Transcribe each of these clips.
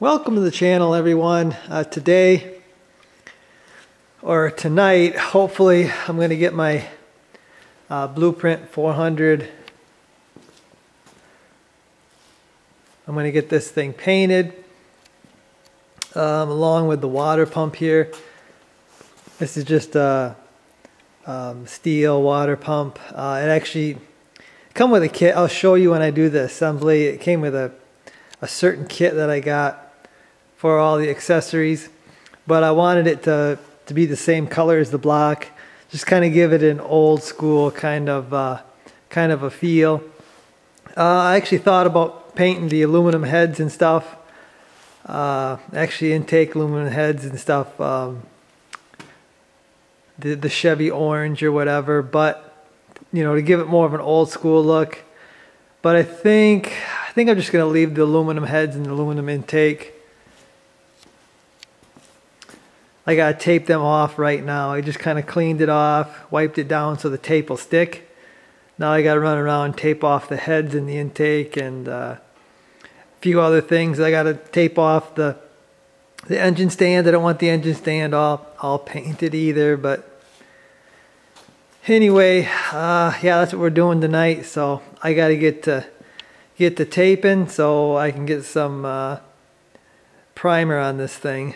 Welcome to the channel everyone. Uh, today or tonight hopefully I'm going to get my uh, Blueprint 400 I'm going to get this thing painted um, along with the water pump here. This is just a um, steel water pump. Uh, it actually come with a kit. I'll show you when I do the assembly. It came with a, a certain kit that I got for all the accessories, but I wanted it to, to be the same color as the block. Just kind of give it an old school kind of, uh, kind of a feel. Uh, I actually thought about painting the aluminum heads and stuff. Uh, actually intake aluminum heads and stuff. Um, the, the Chevy orange or whatever, but you know, to give it more of an old school look. But I think, I think I'm just going to leave the aluminum heads and the aluminum intake. I gotta tape them off right now. I just kind of cleaned it off, wiped it down so the tape will stick. Now I gotta run around tape off the heads and the intake and uh, few other things. I gotta tape off the the engine stand. I don't want the engine stand all, all painted either, but anyway, uh, yeah, that's what we're doing tonight. So I gotta get to get the taping so I can get some uh, primer on this thing.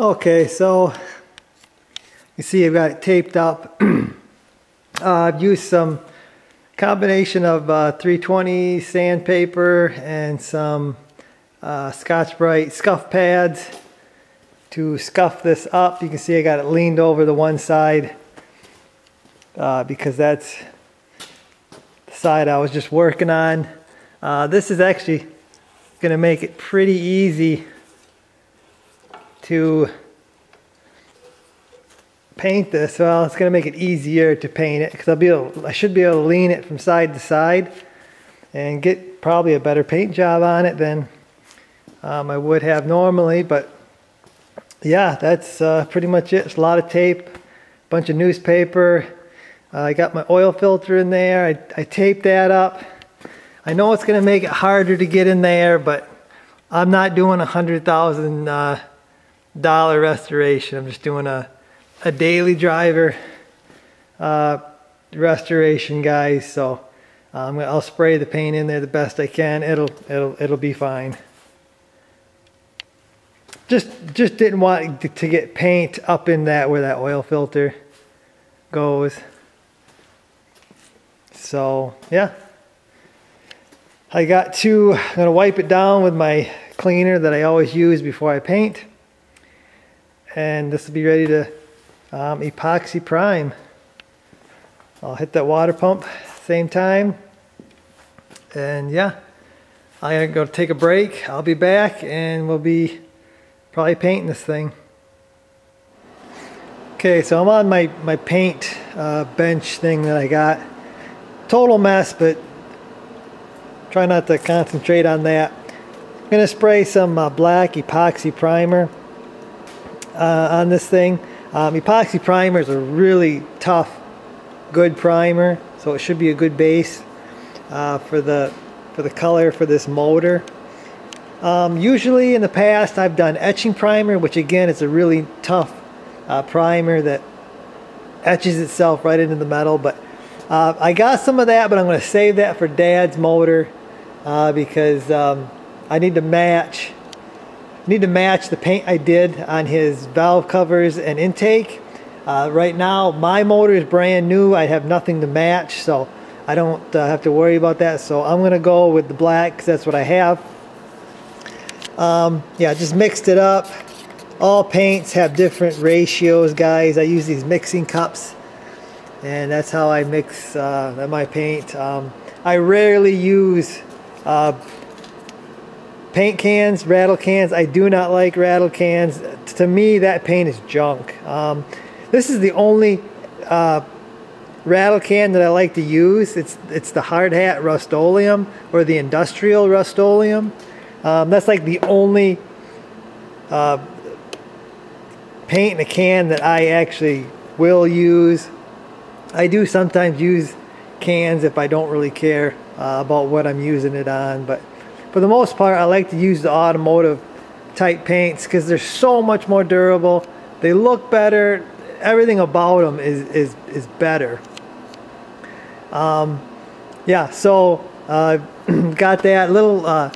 Okay, so you see I've got it taped up. uh, I've used some combination of uh, 320 sandpaper and some uh, Scotch-Brite scuff pads to scuff this up. You can see I got it leaned over the one side uh, because that's the side I was just working on. Uh, this is actually going to make it pretty easy to paint this, well, it's going to make it easier to paint it because I'll be able, I should be able to lean it from side to side and get probably a better paint job on it than um, I would have normally. But yeah, that's uh, pretty much it. It's a lot of tape, a bunch of newspaper. Uh, I got my oil filter in there. I, I taped that up. I know it's going to make it harder to get in there, but I'm not doing a hundred thousand uh, dollar restoration. I'm just doing a, a daily driver uh, restoration, guys. So um, I'll spray the paint in there the best I can. It'll it'll it'll be fine. Just just didn't want to get paint up in that where that oil filter goes. So yeah. I got to, I'm gonna wipe it down with my cleaner that I always use before I paint and this will be ready to um, epoxy prime. I'll hit that water pump same time. And yeah I'm gonna go take a break. I'll be back and we'll be probably painting this thing. Okay so I'm on my my paint uh, bench thing that I got. Total mess but try not to concentrate on that. I'm gonna spray some uh, black epoxy primer uh, on this thing. Um, epoxy primer is a really tough, good primer, so it should be a good base uh, for the for the color for this motor. Um, usually in the past I've done etching primer, which again is a really tough uh, primer that etches itself right into the metal. But uh, I got some of that, but I'm going to save that for Dad's motor uh, because um, I need to match need to match the paint I did on his valve covers and intake. Uh, right now, my motor is brand new. I have nothing to match, so I don't uh, have to worry about that. So I'm going to go with the black because that's what I have. Um, yeah, just mixed it up. All paints have different ratios, guys. I use these mixing cups, and that's how I mix uh, my paint. Um, I rarely use uh, paint cans, rattle cans. I do not like rattle cans. To me, that paint is junk. Um, this is the only uh, rattle can that I like to use. It's it's the hard hat Rust-Oleum or the industrial Rust-Oleum. Um, that's like the only uh, paint in a can that I actually will use. I do sometimes use cans if I don't really care uh, about what I'm using it on, but for the most part I like to use the automotive type paints because they're so much more durable. They look better. Everything about them is, is, is better. Um, yeah, so uh, got that little uh,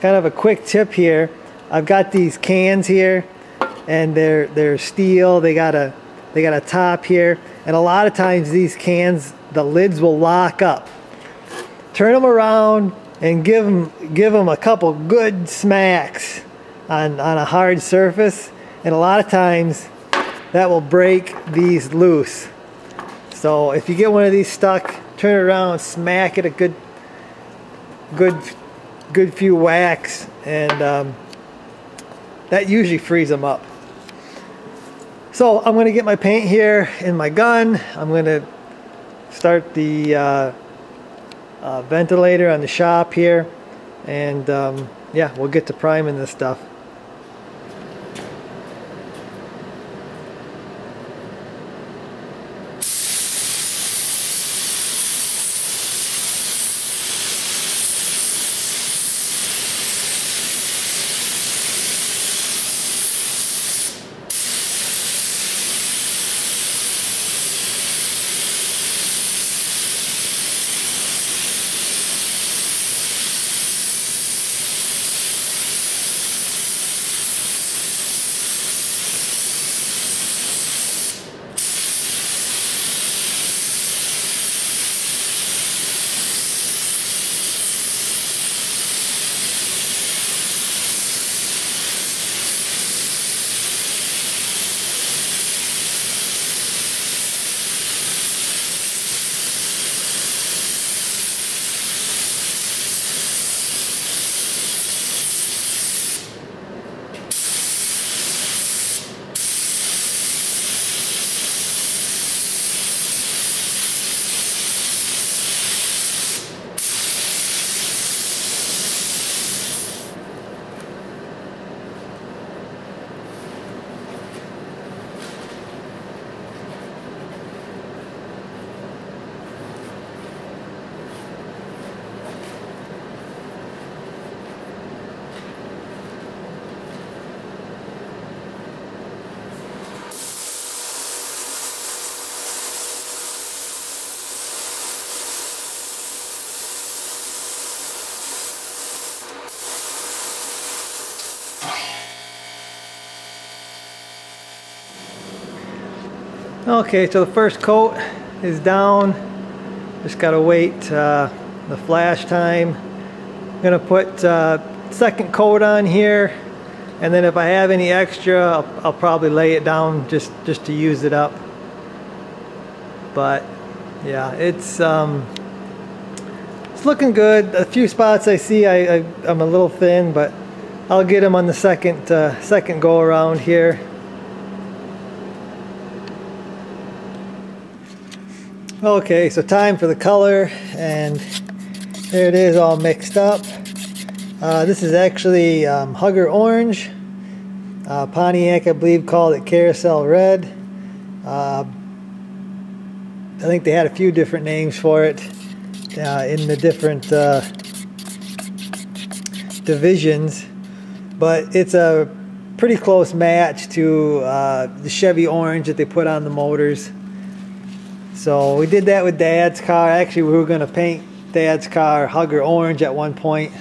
kind of a quick tip here. I've got these cans here and they're they're steel. They got a they got a top here and a lot of times these cans the lids will lock up. Turn them around and give them give them a couple good smacks on on a hard surface and a lot of times that will break these loose. So if you get one of these stuck, turn it around, smack it a good good good few whacks and um, that usually frees them up. So I'm going to get my paint here in my gun. I'm going to start the uh, ventilator on the shop here and um, yeah we'll get to priming this stuff. Okay, so the first coat is down. Just gotta wait uh, the flash time. I'm gonna put uh, second coat on here, and then if I have any extra, I'll, I'll probably lay it down just just to use it up. But yeah, it's um, it's looking good. A few spots I see I, I am a little thin, but I'll get them on the second uh, second go around here. Okay, so time for the color, and there it is all mixed up. Uh, this is actually um, Hugger Orange. Uh, Pontiac, I believe, called it Carousel Red. Uh, I think they had a few different names for it uh, in the different uh, divisions, but it's a pretty close match to uh, the Chevy Orange that they put on the motors. So we did that with Dad's car. Actually, we were going to paint Dad's car Hugger orange at one point.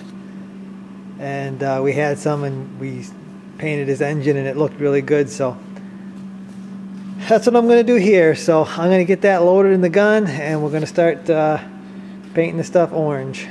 and uh, we had some and we painted his engine and it looked really good so that's what I'm going to do here so I'm going to get that loaded in the gun and we're going to start uh, painting the stuff orange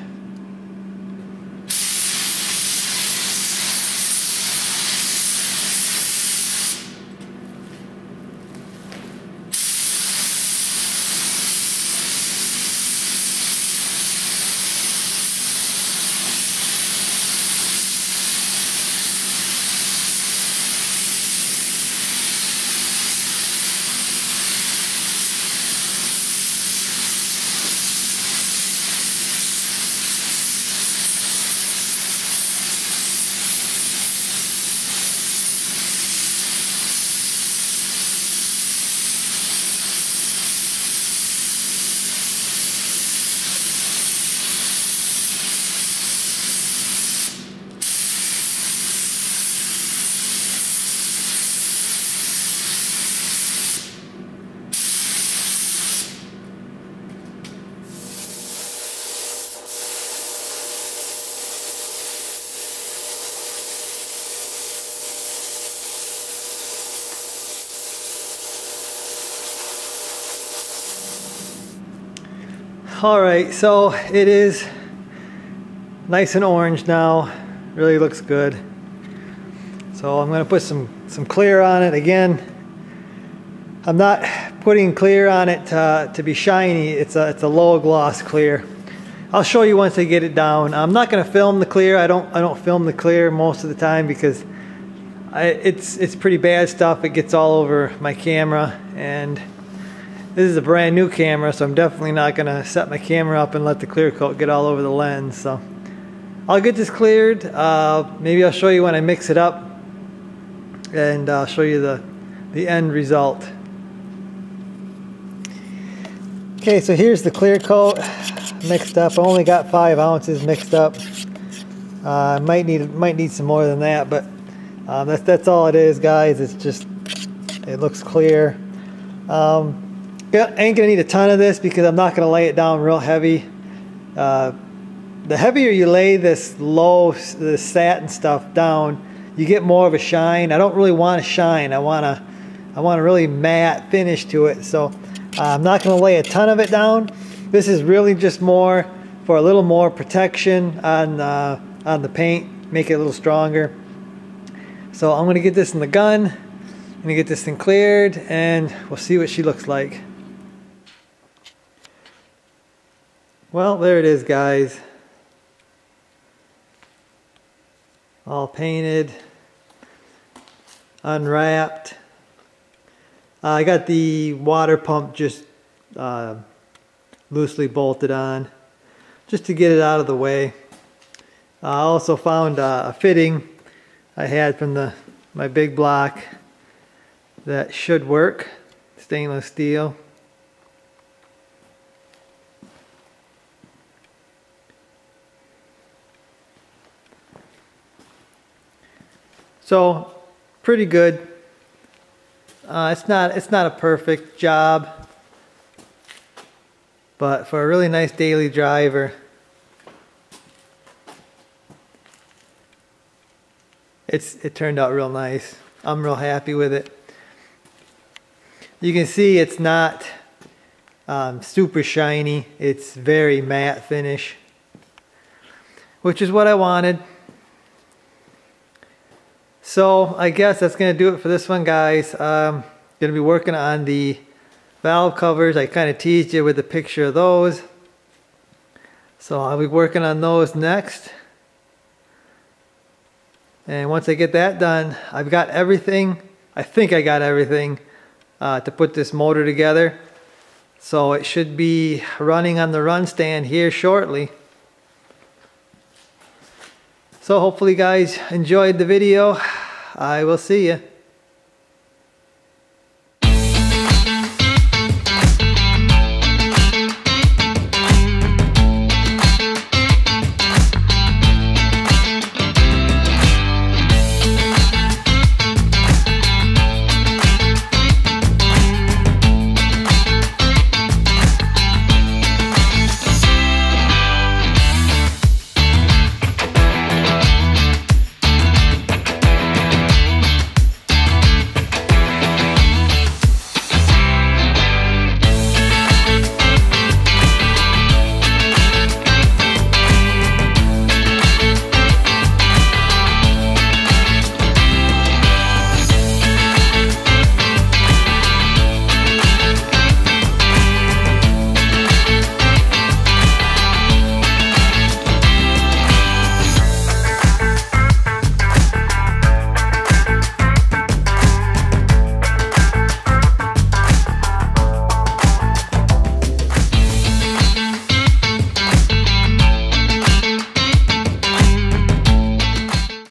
All right, so it is nice and orange now. Really looks good. So I'm gonna put some, some clear on it again. I'm not putting clear on it to, to be shiny. It's a, it's a low gloss clear. I'll show you once I get it down. I'm not gonna film the clear. I don't, I don't film the clear most of the time because I, it's, it's pretty bad stuff. It gets all over my camera and this is a brand new camera, so I'm definitely not going to set my camera up and let the clear coat get all over the lens. So I'll get this cleared. Uh, maybe I'll show you when I mix it up and I'll show you the, the end result. Okay, so here's the clear coat mixed up. I only got five ounces mixed up. I uh, might need might need some more than that, but um, that's that's all it is, guys. It's just it looks clear. Um, I ain't gonna need a ton of this because I'm not gonna lay it down real heavy. Uh, the heavier you lay this low, the satin stuff down, you get more of a shine. I don't really want a shine. I want a, I want a really matte finish to it. So uh, I'm not gonna lay a ton of it down. This is really just more for a little more protection on, uh, on the paint, make it a little stronger. So I'm gonna get this in the gun, I'm gonna get this thing cleared, and we'll see what she looks like. Well, there it is, guys. All painted, unwrapped. Uh, I got the water pump just uh, loosely bolted on, just to get it out of the way. I also found uh, a fitting I had from the my big block that should work, stainless steel. So pretty good. Uh, it's not it's not a perfect job, but for a really nice daily driver, it's it turned out real nice. I'm real happy with it. You can see it's not um, super shiny. It's very matte finish, which is what I wanted. So I guess that's going to do it for this one, guys. Um, going to be working on the valve covers. I kind of teased you with a picture of those. So I'll be working on those next. And once I get that done, I've got everything. I think I got everything uh, to put this motor together. So it should be running on the run stand here shortly. So hopefully guys enjoyed the video. I will see you.